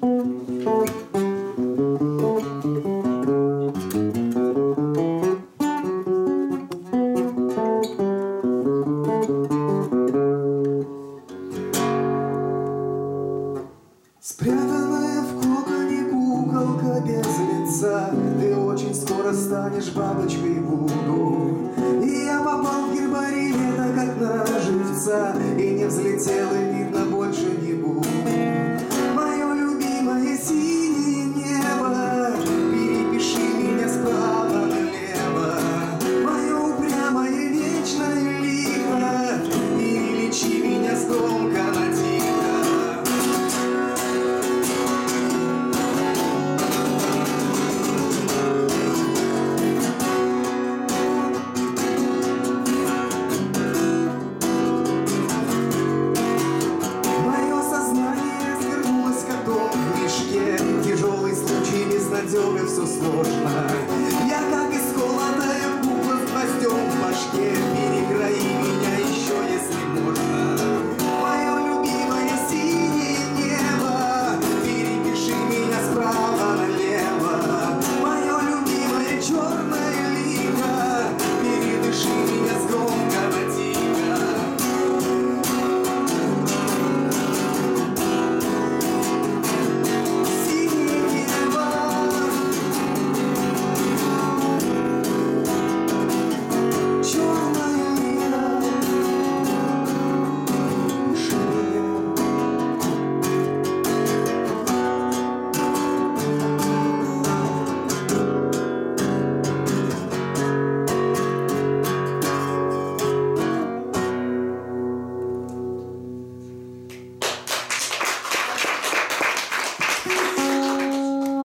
Спрятанная в коконе куколка без лица. Ты очень скоро станешь бабочкой Вуду И я попал в гербарий лето, как на живца И не взлетел, и все сложно